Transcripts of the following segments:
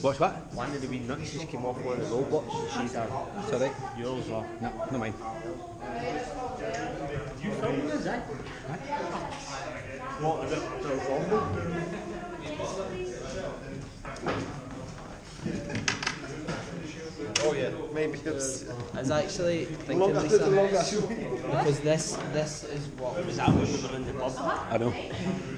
What's what? One of the wee nuts just came off one of the robots. She's a Sorry? yours or No, no mind. you filming this, eh? What is it? The rumble? Oh yeah, maybe it's I was actually thinking longer, Lisa, the longer. because this this is what Was that when we were in the pub? I know.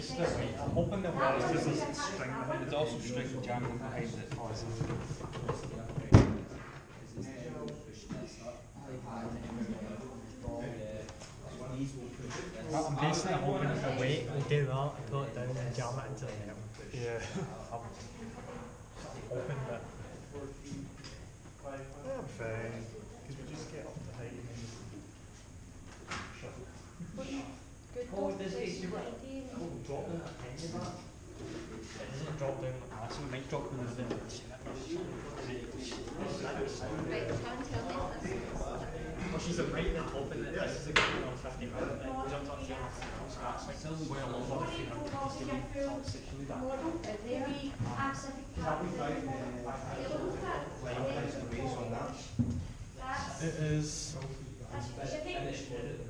This way. I'm hoping well, it's just this string behind There's also string jamming behind it. I'm basically hoping that the weight will do that pull it down and jam it into the metal. Yeah. I'm hoping that. I'm fine. Because we just get up to height and then shuffle. Oh, does it? drop down a tiny bit. It doesn't drop down like that, so it might drop down a bit. Well, she's right at the top and this is a good on 50 minutes. It goes up to 300 so that's like well over 300 to be top 60 that. It is No, no, he's a hundred thirty thousand. because you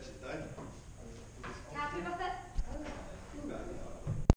That's it, Dave.